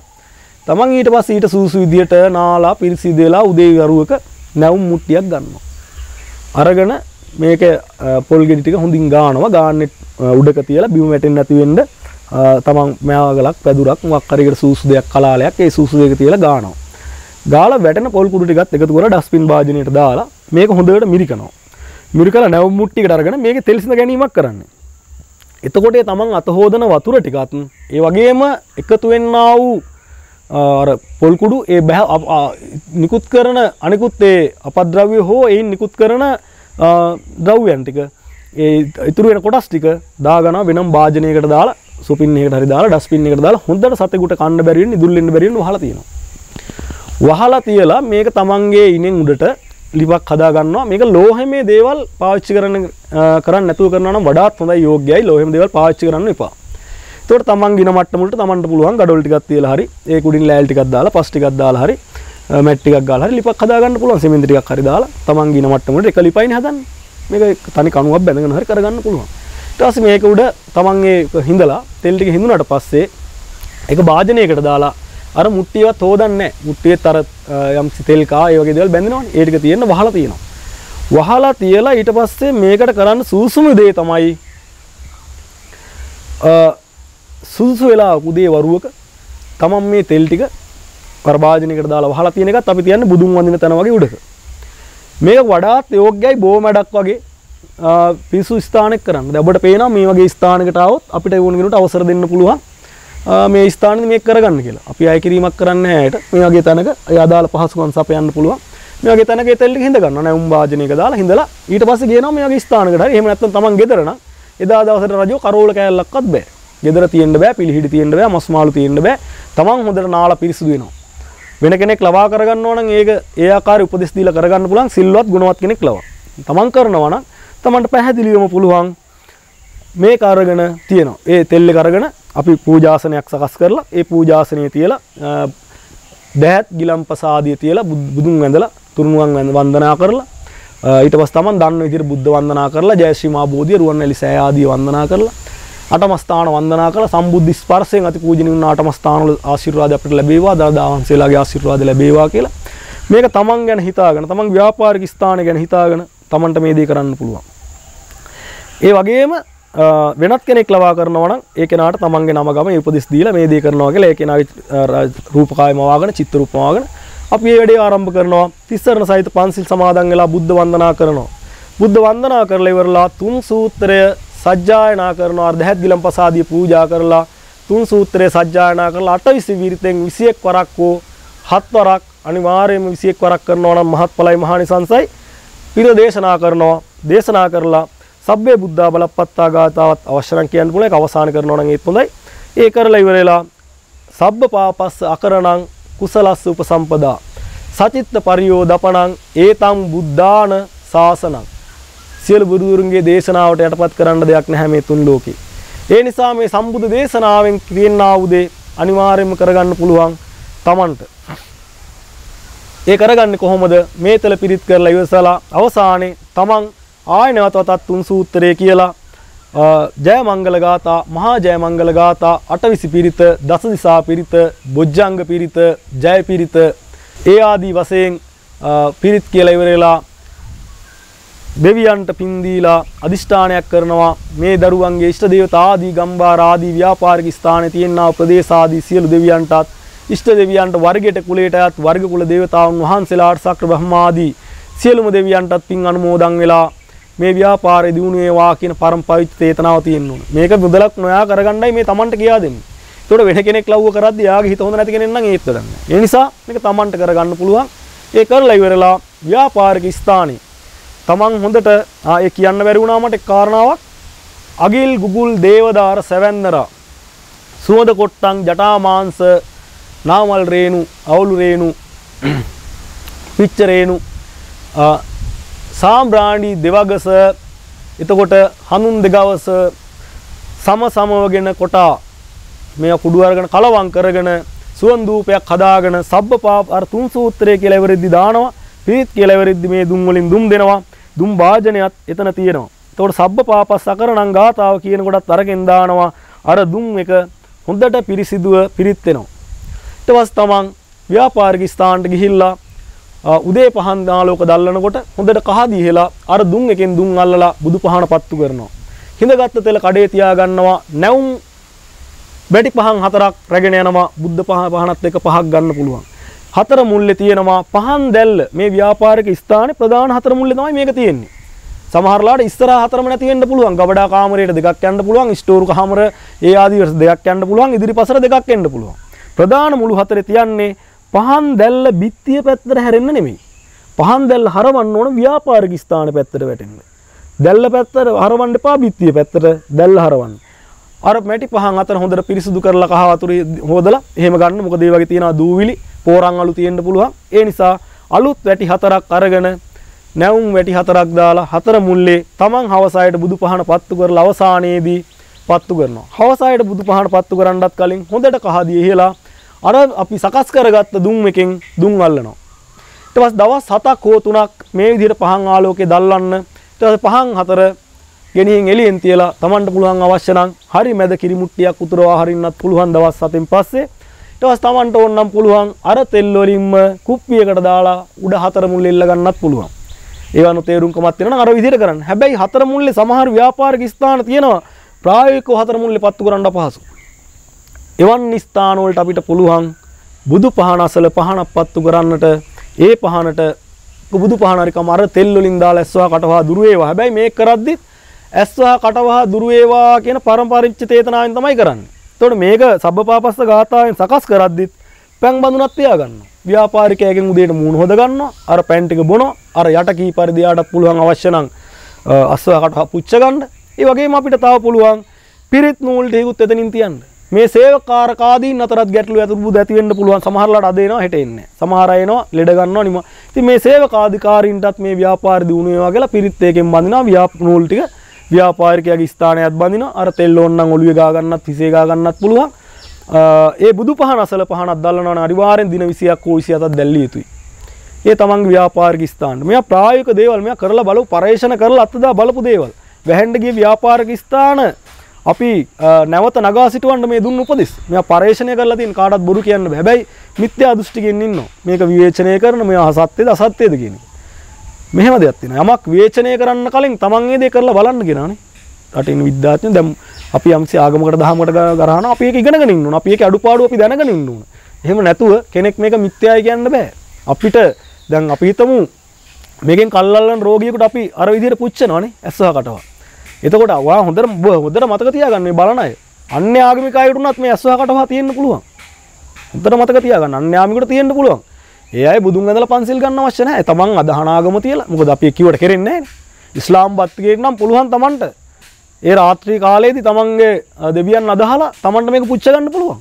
තමන් ඊට පස්සේ ඊට සූසු විදියට නාලා පිරිසිදු වෙලා උදේ වරුවක නැවුම් මුට්ටියක් ගන්නවා. අරගෙන මේක පොල් ගෙඩි ටික හොඳින් ගානවා. ගාන්නේ උඩක තියලා බිම වැටෙන්නේ නැති වෙන්න තමන් මෑවගලක් පැදුරක් මොකක් හරි එකට සූසු දෙයක් කලාලයක් ඒ සූසු දෙක තියලා ගානවා. ගාලා වැටෙන පොල් කුඩු ටිකත් එකතු කරලා ඩස්බින් භාජනයට දාලා මේක හොඳට මිරිකනවා. මිරිකලා නැවුම් මුට්ටියකට අරගෙන මේකේ තෙල් සිඳ ගැනීමක් කරන්නේ. එතකොට තමන් අත හෝදන වතුර ටිකත් ඒ වගේම එකතු වෙන්නා වූ අර පොල්කුඩු ඒ බැහ නිකුත් කරන අනිකුත් ඒ අපද්‍රව්‍ය හෝ එයින් නිකුත් කරන ද්‍රව්‍යයන් ටික ඒ ඉතුරු වෙන කොටස් ටික දාගන වෙනම් භාජනයකට දාලා සුපින් එකට හරි දාලා ඩස්බින් එකට දාලා හොඳට සතෙකුට කන්න බැරි වෙන්න ඉදුල් වෙන්න බැරි වෙන්න වහලා තියෙනවා. වහලා තියලා මේක තමන්ගේ ඉනෙන් උඩට ලිපක් හදා ගන්නවා මේක ලෝහමේ දේවල් පාවිච්චි කරන කරන්න නැතුව කරනවා නම් වඩාත් හොඳයි යෝග්‍යයි ලෝහෙම දේවල් පාවිච්චි කරන්න එපා. ඒතකොට තමන් ගින මට්ටමකට තමන්ට පුළුවන් ගඩොල් ටිකක් තියලා හරි ඒ කුඩින් ලෑල් ටිකක් දාලා පස් ටිකක් දාලා හරි මැට් ටිකක් ගාලා හරි ලිපක් හදා ගන්න පුළුවන් සිමෙන්ති ටිකක් හරි දාලා තමන් ගින මට්ටමකට එක ලිපයිනේ හදන්නේ. මේක තනි කණුවක් බැඳගෙන හරි කරගන්න පුළුවන්. ඊට පස්සේ මේක උඩ තමන් ඒ හිඳලා තෙල් ටික හිඳුනට පස්සේ ඒක භාජනයකට දාලා අර මුට්ටියවත් හොදන්නේ නැහැ. මුට්ටියෙත් අර යම් තෙල් කා ඒ වගේ දේවල් බැඳෙනවනේ. ඒ ටික තියෙන්න වහලා තියෙනවා. වහලා තියලා ඊට පස්සේ මේකට කරන්න සූසුම දේ තමයි සුදුසු වෙලා උදේ වරුවක තමන් මේ තෙල් ටික පරභාජනයකට දාලා වහලා තියෙන එකත් අපි තියන්නේ බුදුන් වඳින තැන වගේ උඩක. මේක වඩාත් යෝග්‍යයි බොමඩක් වගේ පිසු ස්ථානයක් කරන්න. දැන් ඔබට පේනවා මේ වගේ ස්ථානයකට આવොත් අපිට ඒ වුණ කෙනෙකුට අවසර දෙන්න පුළුවන්. මේ ස්ථානෙ මේක කරගන්න කියලා. අපි අය කිරීමක් කරන්න හැයට මේ වගේ තැනක ඒ අදාළ පහසුකම් සපයන්න පුළුවන්. මේ වගේ තැනක ඒ තෙල් ටික හිඳ ගන්නවා. නැවුම් වාජනයක දාලා හිඳලා ඊට පස්සේ ගියනවා මේ වගේ ස්ථානකට. හරි එහෙම නැත්නම් තමන් ගෙදර නම් එදා දවසට රජෝ කරෝල කෑල්ලක්වත් බෑ. ගෙදර තියෙන්න බෑ, පිළිහිඩි තියෙන්න බෑ, මස් මාළු තියෙන්න බෑ. තමන් හොඳට නාලා පිරිසිදු වෙනවා. වෙන කෙනෙක් ලබා කරගන්න ඕන නම් ඒක ඒ ආකාරي උපදෙස් දීලා කරගන්න පුළුවන් සිල්වත් ගුණවත් කෙනෙක් ලවා. තමන් කරනවා නම් තමන්ට පැහැදිලිවම පුළුවන් මේක අරගෙන තියෙනවා. ඒ තෙල් එක අරගෙන අපි පූජාසනයක් සකස් කරලා ඒ පූජාසනයේ තියලා දැහත් ගිලම්පසාදිය තියලා බුදුන් වැඳලා තුරුණුවන් වන්දනා කරලා ඊට පස්සේ තමන් දන්න විදිහට බුද්ධ වන්දනා කරලා ජය ශ්‍රී මහා බෝධිය රුවන්වැලි සෑය ආදී වන්දනා කරලා අටමස්ථාන වන්දනා කරලා සම්බුද්ධ ස්පර්ශයෙන් අති පූජනීය වුණ අටමස්ථාන වල ආශිර්වාද අපිට ලැබේවා දරදා වහන්සේලාගේ ආශිර්වාද ලැබේවා කියලා මේක තමන් ගැන හිතාගෙන තමන් ව්‍යාපාරික ස්ථාන ගැන හිතාගෙන තමන්ට මේ දේ කරන්න පුළුවන්. ඒ වගේම වෙනත් කෙනෙක් ලවා කරනවා නම් ඒ කෙනාට තමන්ගේ නම ගම උපදෙස් දීලා මේ දේ කරනවා කියලා ඒ කෙනාගේ රූපකාය මවාගෙන චිත්ත රූප මවාගෙන අපි මේ වැඩේ ආරම්භ කරනවා. තිස්සරණ සහිත පන්සිල් සමාදන් වෙලා බුද්ධ වන්දනා කරනවා. බුද්ධ වන්දනා කරලා ඉවරලා තුන් සූත්‍රය සජ්ජායනා කරනවා. අර්ධහත් ගිලම්පසාදිය පූජා කරලා තුන් සූත්‍රය සජ්ජායනා කරලා 8 විරිතෙන් 21 වරක් හෝ 7 වරක් අනිවාර්යයෙන්ම 21 වරක් කරනවා නම් මහත්ඵලයි මහානිසංසයි. පිර දේශනා කරනවා. දේශනා කරලා සබ්බේ බුද්ධා බලපත්තා ගාතාවත් අවශ්‍ය නම් කියන්න පුළුවන් ඒක අවසන් කරනවා නම් ඒත් හොඳයි. ඒ කරලා ඉවරලා සබ්බ පාපස්ස අකරණං කුසලස්ස උපසම්පදා සචිත්ත පරියෝදපණං ඒතම් බුද්ධාන සාසනං සියලු බුදුරුන්ගේ දේශනාවට යටපත් කරන්න දෙයක් නැහැ මේ තුන් ලෝකේ. ඒ නිසා මේ සම්බුදු දේශනාවෙන් කියනා වූ දේ අනිවාර්යයෙන්ම කරගන්න පුළුවන් Tamanට. ඒ කරගන්නේ කොහොමද? මේතල පිරිත් කරලා ඉවසලා අවසානයේ තමන් ආය නැවත වතත් තුන් සූත්‍රය කියලා ජය මංගල ගාථා මහා ජය මංගල ගාථා අටවිසි පිරිත දස දිසා පිරිත බොජ්ජංග පිරිත ජය පිරිත ඒ ආදී වශයෙන් පිරිත් කියලා ඉවරලා දෙවියන්ට පින් දීලා අදිෂ්ඨානයක් කරනවා. මේ දරුවන්ගේ ඉෂ්ට දේවතා ආදී ගම්බාර ආදී ව්‍යාපාරික ස්ථානයේ තියෙනා ප්‍රදේශ ආදී සියලු දෙවියන්ටත් ඉෂ්ට දෙවියන්ට වර්ගයට කුලයට අයත් වර්ග කුල දේවතාවුන් වහන්සේලාට සක්‍ර බ්‍රහ්මාදී සියලුම දෙවියන්ටත් පින් අනුමෝදන් වෙලා මේ ව්‍යාපාරය දිනු වේවා කියන පරම පවිත්‍ර චේතනාව තියෙන්න ඕන. මේක මුදලක් නොයා කරගන්නයි මේ Tamanට කියා දෙන්නේ. ඒතකොට වෙන කෙනෙක් ලව්ව කරද්දී යාගේ හිත හොඳ නැති කෙනෙක් නම් ඒත් වැඩන්නේ. ඒ නිසා මේක Tamanට කරගන්න පුළුවන්. ඒ කරලා ඉවරලා ව්‍යාපාරික ස්ථානේ තමන් හොඳට ඒ කියන්න බැරි වුණා මට කාරණාවක් අගිල් ගුගුල් දේවදාර සැවැන්දරා සුවඳ කොට්ටන් ජටා මාංශ නාමල් රේණු අවුලු රේණු (clears throat) පිච්ච රේණු සාම්බ්‍රාණී දෙවගස එතකොට හඳුන් දෙගවස සම සමවගෙන කොටා මේ කුඩු අරගෙන කලවම් කරගෙන සුවන් දූපයක් හදාගෙන සබ්බ පාප අර තුන් සූත්‍රය කියලා ඉවරෙද්දි දානවා පිරිත් කියලා ඉවරෙද්දි මේ දුම් වලින් දුම් දෙනවා දුම් වාජනයත් එතන තියෙනවා. එතකොට සබ්බ පාපස් සකරණං ගාතාව කියන කොටත් අරගෙන දානවා. අර දුම් එක හොඳට පිරිසිදුව පිරිත් වෙනවා. ඊට පස්සේ තමන් ව්‍යාපාරික ස්ථානට ගිහිල්ලා උදේ පහන් ආලෝක දැල්ලනකොට හොඳට කහ දීහෙලා අර දුම් එකෙන් දුම් අල්ලලා බුදු පහන පත්තු කරනවා. හිඳගත්ත තෙල කඩේ තියා ගන්නවා. නැවුම් බැටි පහන් හතරක් රැගෙන යනවා. බුද්ධ පහ පහනත් එක පහක් ගන්න පුළුවන්. හතර මුල්ලේ තියෙනවා පහන් දැල්ල මේ ව්‍යාපාරික ස්ථානේ ප්‍රධාන හතර මුල්ලේ තමයි මේක තියෙන්නේ. සමහරලාට ඉස්සරහා හතරම නැති වෙන්න පුළුවන්. ගබඩා කාමරයට දෙකක් යන්න පුළුවන්. ස්ටෝර් කාමර ඒ ආදී දෙකක් යන්න පුළුවන්. ඉදිරිපසට දෙකක් එන්න පුළුවන්. ප්‍රධාන මුළු හතරේ තියන්නේ පහන් දැල්ල බිත්තිය පැත්තට හැරෙන්න නෙමෙයි. පහන් දැල්ල හරවන්න ඕන ව්‍යාපාරික ස්ථාන පැත්තට වැටෙන්න. දැල්ල පැත්තට හරවන්න එපා බිත්තිය පැත්තට දැල්ල හරවන්න. අර මැටි පහන් අතර හොඳට පිරිසිදු කරලා කහ වතුර හොදලා එහෙම ගන්න. මොකද ඒ වගේ තියෙනවා දූවිලි, පෝරන් අලු තියෙන්න පුළුවන්. ඒ නිසා අලුත් වැටි හතරක් අරගෙන නැවුම් වැටි හතරක් දාලා හතර මුල්ලේ තමන් හවසායට බුදු පහන පත්තු කරලා අවසානයේදී පත්තු කරනවා. හවසායට බුදු පහන පත්තු කරන්නත් කලින් හොඳට කහදී ඉහලා අර අපි සකස් කරගත්ත දුම් එකෙන් දුම් අල්ලනවා. ඊට පස්සේ දවස් 7ක් හෝ 3ක් මේ විදිහට පහන් ආලෝකේ දල්ලන්න. ඊට පස්සේ පහන් හතර ගෙනියෙන් එළියෙන් තියලා Tamanට පුළුවන් අවශ්‍ය නම් හරි මැද කිරිමුට්ටියක් උතුරවා හරින්නත් පුළුවන් දවස් 7න් පස්සේ. ඊට පස්සේ Tamanට ඕන නම් පුළුවන් අර තෙල් වලින්ම කුප්පියකට දාලා උඩ හතර මුල් එල්ල ගන්නත් පුළුවන්. ඒවනු තේරුම්කමත් වෙනවා නම් අර විදිහට කරන්න. හැබැයි හතර මුල්ලේ සමහර ව්‍යාපාරික ස්ථාන තියෙනවා ප්‍රායෝගිකව හතර මුල්ලේ පත්තු කරන්න අපහසුයි. එවන් ස්ථානවලට අපිට පුළුවන් බුදු පහන අසල පහනක් පත්තු කරන්නට ඒ පහනට බුදු පහනරිකම අර තෙල් වලින් දාලා ඇස්වා කටවහා දුර වේවා. හැබැයි මේක කරද්දිත් ඇස්වා කටවහා දුර වේවා කියන පරම්පරිච්ච චේතනාවෙන් තමයි කරන්නේ. එතකොට මේක සබ්බපාපස්ස ගාථාවෙන් සකස් කරද්දිත් පැන් බඳුනක් තියාගන්නවා. ව්‍යාපාරිකයෙක්ගෙන් උදේට මූණ හොද ගන්නවා. අර පැන් ටික බොනවා. අර යට කී පරිදි යාට පුළුවන් අවශ්‍ය නම් අස්වා කටවහා පුච්ච ගන්න. ඒ වගේම අපිට තව පුළුවන් පිරිත් නූල් ටිකුත් එතනින් තියන්න. මේ සේවකාරකාදීන් අතරත් ගැටලු ඇතුළු ඇති වෙන්න පුළුවන් සමහරලාට අද එනවා හෙට එන්නේ. සමහර අය එනවා ලෙඩ ගන්නවා නිම. ඉතින් මේ සේවකාධිකාරීන්ටත් මේ ව්‍යාපාර දිනු වේවා කියලා පිරිත් එකෙන් බඳිනවා ව්‍යාපනූල් ටික ව්‍යාපාරිකයාගේ ස්ථානයක් බඳිනවා. අර තෙල් ඕන නම් ඔළුවේ ගා ගන්නත් හිසේ ගා ගන්නත් පුළුවන්. ඒ බුදු පහන අසල පහනක් දැල්ලනවා නම් අනිවාර්යෙන් දින 20ක් හෝ 27ක් දැල්ලිය යුතුයි. ඒ තමන්ගේ ව්‍යාපාරික ස්ථාන. මෙයා ප්‍රායෝගික දේවල් මෙයා කරලා බලපු පරේක්ෂණ කරලා අත්දා බලපු දේවල්. වැහෙන්න ගිය ව්‍යාපාරික ස්ථාන අපි නැවත නගා සිටුවන්න මේ දුන්න උපදෙස් මෙයා පරේක්ෂණය කරලා තියෙන කාටවත් බොරු කියන්න බෑ. හැබැයි මිත්‍යා දෘෂ්ටිකින් ඉන්නවා. මේක විවේචනය කරන මෙයා අසත්‍යද අසත්‍යද කියන එක. මෙහෙම දෙයක් තියෙනවා. යමක් විවේචනය කරන්න කලින් තමන් ඒ දේ කරලා බලන්න කියනවානේ. රටින් විද්‍යාඥයෝ දැන් අපි යම්සි ආගමකට දහමකට ගරහනවා අපි ඒක ඉගෙනගෙන ඉන්න ඕන. අපි ඒකේ අඩුපාඩු අපි දැනගෙන ඉන්න ඕන. එහෙම නැතුව කෙනෙක් මේක මිත්‍යායි කියන්න බෑ. අපිට දැන් අපි හිතමු මේකෙන් කල්ලල්ලන රෝගියෙකුට අපි අර විදිහට පුච්චනවානේ ඇස්සහ කටවා. එතකොට වා හොඳට හොඳට මතක තියාගන්න මේ බලන අය. අන්‍ය ආගමික අයට උනත් මේ ඇස්වහකටවා තියෙන්න පුළුවන්. හොඳට මතක තියාගන්න අන්‍ය ආගමිකට තියෙන්න පුළුවන්. ඒ අය බුදුන් ඇඳලා පන්සිල් ගන්න අවශ්‍ය නැහැ. තමන් අදහන ආගම තියලා. මොකද අපි කිව්වට කෙරෙන්නේ නැහැ. ඉස්ලාම් බත්තිකේට නම් පුළුවන් තමන්ට. ඒ රාත්‍රී කාලයේදී තමන්ගේ දෙවියන් අදහලා තමන්ට මේක පුච්ච ගන්න පුළුවන්.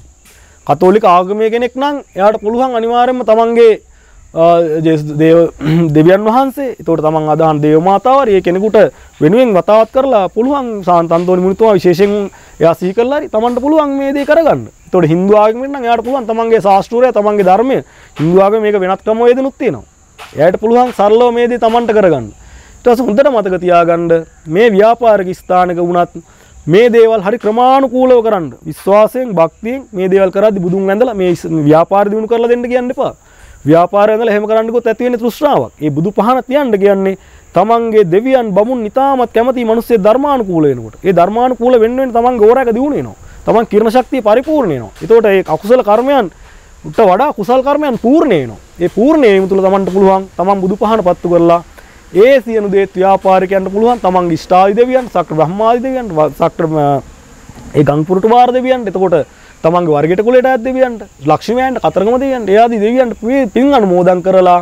කතෝලික ආගමේ කෙනෙක් නම් එයාට පුළුවන් අනිවාර්යයෙන්ම තමන්ගේ දේව (clears throat) දෙවියන් වහන්සේ තොට තමන් අදහන් දේව මාතාවර ඒ කෙනෙකුට වෙනුවෙන් වතාවත් කරලා පුළුවන් සාන්තන්තෝනි මුනිතුවා විශේෂෙන් එයා සිහි කරලා තමන්ට පුළුවන් මේ දේ කරගන්න. තොට හින්දුවාගමෙන් නම් එයාට පුළුවන් තමන්ගේ ශාස්ත්‍රය තමන්ගේ ධර්මය හින්දුවාගම මේක වෙනත්කම වේදනුත් තියෙනවා. එයාට පුළුවන් සරලව මේ දේ තමන්ට කරගන්න. ඊට පස්සේ හොඳට මතක තියාගන්න මේ ව්‍යාපාරික ස්ථානක වුණත් මේ දේවල් හරි ක්‍රමානුකූලව කරන්න. විශ්වාසයෙන් භක්තියෙන් මේ දේවල් කරද්දි බුදුන් ඇඳලා මේ ව්‍යාපාර දිනු කරලා දෙන්න කියන්න එපා. ව්‍යාපාරය ඇඳලා එහෙම කරන්න ගියොත් ඇති වෙන්නේ තෘෂ්ණාවක්. ඒ බුදු පහන තියන්න කියන්නේ තමන්ගේ දෙවියන් බමුන් නිතාමත් කැමති මිනිස්සු ධර්මානුකූල වෙනකොට. ඒ ධර්මානුකූල වෙන්න වෙන තමන්ගේ ඕරාක දියුණු වෙනවා. තමන් කිරණ ශක්තිය පරිපූර්ණ වෙනවා. එතකොට ඒ අකුසල කර්මයන් උට වඩා කුසල් කර්මයන් පූර්ණ වෙනවා. ඒ පූර්ණ වීම තුළ තමන්ට පුළුවන් තමන් බුදු පහන පත්තු කරලා ඒ සියලු දේත් ව්‍යාපාරිකයන්ට පුළුවන් තමන්ගේ ඉෂ්ටාදි දෙවියන්, සක්‍ර බ්‍රහ්මාදි දෙවියන්, සක්‍ර ඒ ගංපුරට වාර දෙවියන්ට එතකොට තමන්ගේ වර්ගයට කුලට ඇත් දෙවියන්ට ලක්ෂ්මයන්ට කතරගම දෙවියන්ට එයාදී දෙවියන්ට පින් අනුමෝදන් කරලා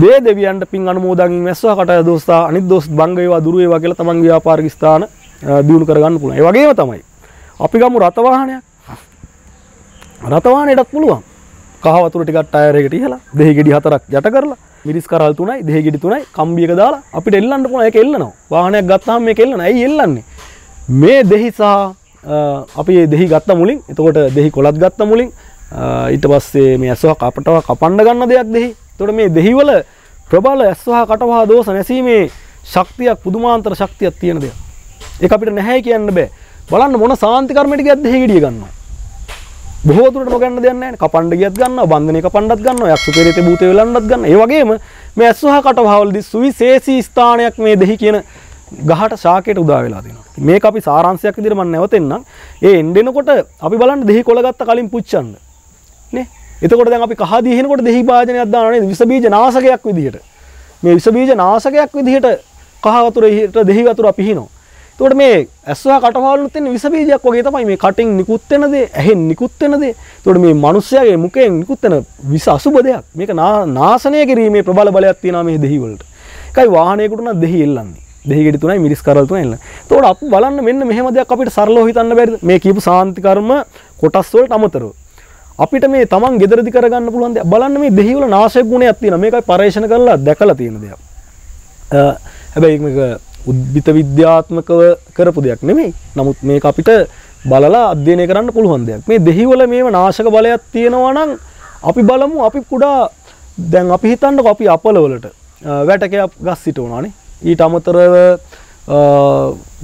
දේ දෙවියන්ට පින් අනුමෝදන් මැස්වා කට දෝස්ථා අනිත් දොස් බංග ඒවා දුර ඒවා කියලා තමන්ගේ ව්‍යාපාරික ස්ථාන දියුණු කරගන්න පුළුවන්. ඒ වගේම තමයි අපි ගමු රතවාහනයක්. රතවාහනයටත් පුළුවන්. කහ වතුර ටිකක් ටයර් එකට ඉහලා දෙහි ගෙඩි හතරක් යට කරලා මිරිස් කරල් තුනයි දෙහි ගෙඩි තුනයි කම්බියක දාලා අපිට එල්ලන්න පුළුවන් ඒක එල්ලනවා. වාහනයක් ගත්තාම මේක එල්ලනවා. ඇයි එල්ලන්නේ? මේ දෙහි සහ අපි දෙහි ගත්ත මුලින් එතකොට දෙහි කොළත් ගත්ත මුලින් ඊට පස්සේ මේ ඇස්වා කපටව කපන්න ගන්න දෙයක් දෙහි. තොට මේ දෙහිවල ප්‍රබල ඇස්වා කටවා දෝස නැසීමේ ශක්තියක් පුදුමාන්තර ශක්තියක් තියෙන දෙයක්. එක අපිට නැහැ කියන්න බෑ. බලන්න මොන සාන්තිකර්මට ගත් දෙහිගිඩිය ගන්න බොහෝතුරට නොගන්න දෙන්න කපන්ඩ ගත් ගන්න බන්ධනය කපන්ඩත් ගන්න යක්ෂ පෙරෙත භූත වෙලන්නත් ගන්න ඒවගේම මේ ඇස්වා කටවාවලදි සුවි සේසී ස්ථානයක් මේ දෙහි කියන ගහට ශාකයට උදා වෙලා තියෙනවා. මේක අපි සාරාංශයක් විදිහට මම නැවතෙන්නම්. ඒ එන්නෙනකොට අපි බලන්න දෙහි කොළ ගත්ත කලින් පුච්චන්න. නේ? එතකොට දැන් අපි කහ දිහිනකොට දෙහි භාජනයක් දානවා නේද? විස බීජ නාශකයක් විදිහට. මේ විස බීජ නාශකයක් විදිහට කහ වතුරට දෙහි වතුර පිහිනවා. එතකොට මේ ඇස්වා කටවහලුත් තියෙන විස බීජයක් වගේ තමයි මේ කටින් නිකුත් වෙන දේ, ඇහෙන් නිකුත් වෙන දේ. එතකොට මේ මිනිස්යාගේ මුඛයෙන් නිකුත් වෙන විස අසුබ දෙයක්. මේක නාශනය කිරීමේ ප්‍රබල බලයක් තියෙනවා මේ දෙහි වලට. ඒකයි වාහනයකට නම් දෙහි එල්ලන්නේ. දෙහිගෙඩි තුනයි මිරිස් කරල් තුනයි එන්න. එතකොට අපි බලන්න මෙන්න මෙහෙම දෙයක් අපිට සරලව හිතන්න බැරිද? මේ කියපු සාන්ති කර්ම කොටස් වලට අමතරව. අපිට මේ තමන් ගෙදරදි කරගන්න පුළුවන් දෙයක්. බලන්න මේ දෙහි වල නාශක ගුණයක් තියෙනවා. මේකයි පරීක්ෂණ කරලා දැකලා තියෙන දෙයක්. හැබැයි මේක උද්භිත විද්‍යාත්මකව කරපු දෙයක් නෙමෙයි. නමුත් මේක අපිට බලලා අධ්‍යයනය කරන්න පුළුවන් දෙයක්. මේ දෙහි වල මේව නාශක බලයක් තියෙනවා නම් අපි බලමු අපි කුඩා දැන් අපි හිතන්නකො අපි අපලවලට වැටකයක් ගස් සිට උනානේ ඊට අමතරව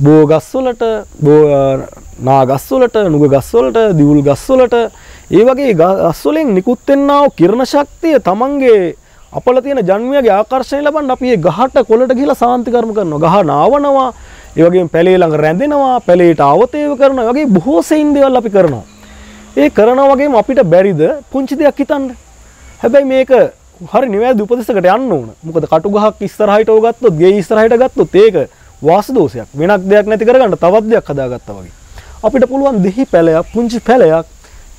බෝ ගස්වලට නා ගස්වලට නුග ගස්වලට දිවුල් ගස්වලට ඒ වගේ ගස්වලින් නිකුත්වෙන්නාව කිරණ ශක්තිය තමන්ගේ අපල තියෙන ජන්මයගේ ආකර්ශණය ලබන්න අපි ඒ ගහට කොළට ගිහිලා සාන්තිකර්ම කරනවා. ගහ නාවනවා ඒ වගේම පැලේ ළඟ රැඳෙනවා පැලේට අවතේව කරනවා වගේ බොහෝ සෙයින් දේවල් අපි කරනවා. ඒ කරනවා වගේම අපිට බැරිද? පුංචි දෙයක් හිතන්න. හැබැයි මේක හරි නිවැරදි උපදෙසකට යන්න ඕන. මොකද කටු ගහක් ඉස්සරහට ගත්තොත් ගේ ඉස්සරහට ගත්තොත් ඒක වාස දෝෂයක්. වෙනක් දෙයක් නැති කරගන්න තවත් දෙයක් හදාගත්තා වගේ. අපිට පුළුවන් දෙහි පැලයක්, පුංචි පැලයක්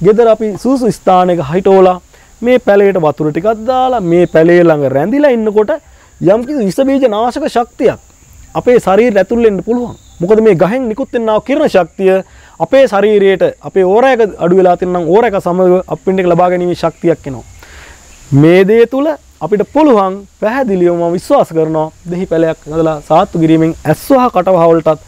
ගෙදර අපි සූසු ස්ථානයක හිටෝලා මේ පැලේට වතුර ටිකක් දාලා මේ පැලේ ළඟ රැඳිලා ඉන්නකොට යම්කිසි විස බීජ නාශක ශක්තියක් අපේ ශරීරය ඇතුල් වෙන්න පුළුවන්. මොකද මේ ගහෙන් නිකුත් වෙනා කිරණ ශක්තිය අපේ ශරීරයට අපේ ඕරයක අඩු වෙලා තියෙනම් ඕරයක සමග අපිට ලබා ගැනීමේ ශක්තියක් එනවා. මේ දේ තුළ අපිට පුළුවන් පැහැදිලිවම විශ්වාස කරනවා දෙහි පැලයක් හදලා සාත්තු කිරීමෙන් ඇස්වහ කටවහවලටත්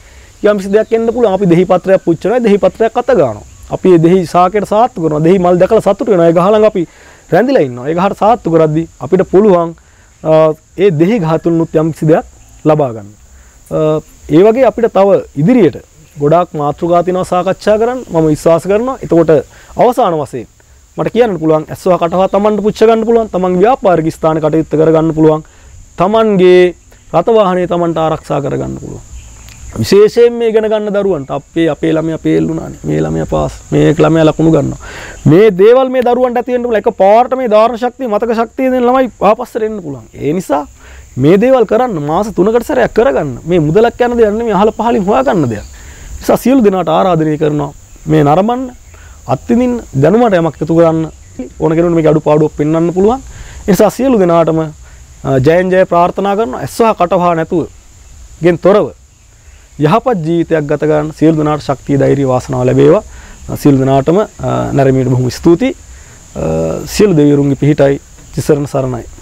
යම්කිසි දෙයක් එන්න පුළුවන්. අපි දෙහි පත්‍රයක් පුච්චනවා දෙහි පත්‍රයක් අත ගන්නවා. අපි දෙහි සාකයට සාත්තු කරනවා. දෙහි මල් දැකලා සතුටු වෙනවා. ඒ ගහ ළඟ අපි රැඳිලා ඉන්නවා. ඒ ගහට සාත්තු කරද්දී අපිට පුළුවන් ඒ දෙහි ගහ තුලනුත් යම්කිසි දෙයක් ලබා ගන්න. ඒ වගේ අපිට තව ඉදිරියට ගොඩාක් මාතෘකා තියෙනවා සාකච්ඡා කරන්න. මම විශ්වාස කරනවා. එතකොට අවසාන වශයෙන් මට කියන්න පුළුවන් ඇස්වා කටවා තමන්ට පුච්ච ගන්න පුළුවන් තමන් ව්‍යාපාරික ස්ථාන කටයුත්ත කරගන්න පුළුවන් තමන්ගේ රතවාහනේ තමන්ට ආරක්ෂා කරගන්න පුළුවන්. විශේෂයෙන් මේ ඉගෙන ගන්න දරුවන්ට අපේ අපේ ළමයා පේල්ුණානේ මේ ළමයා පාස් මේ ළමයා ලකුණු ගන්නවා. මේ දේවල් මේ දරුවන්ට ඇති වෙන්න පුළුවන්. එක පාරට මේ ධාරණ ශක්තිය මතක ශක්තිය දෙන ළමයි ආපස්සට එන්න පුළුවන්. ඒ නිසා මේ දේවල් කරන්න මාස 3කට සැරයක් කරගන්න. මේ මුදලක් යන දෙයක් නෙමෙයි අහල පහලින් හොයාගන්න දෙයක්. නිසා සියලු දෙනාට ආරාධනය කරනවා මේ නරඹන්න අත්තිදින් දැනුමට යමක් එකතු කරන්න ඕන කෙනෙකුට මේක අඩුපාඩුවක් පෙන්වන්න පුළුවන්. ඒ නිසා සියලු දෙනාටම ජයෙන් ජය ප්‍රාර්ථනා කරනවා. ඇස්වහ කටවහ නැතුව ගෙන් තොරව යහපත් ජීවිතයක් ගත ගන්න සියලු දෙනාට ශක්තිය ධෛර්ය වාසනාව ලැබේවා. සියලු දෙනාටම නැරමීට බොහොම ස්තුතියි. සියලු දෙවිවරුන්ගේ පිහිටයි තිසරණ සරණයි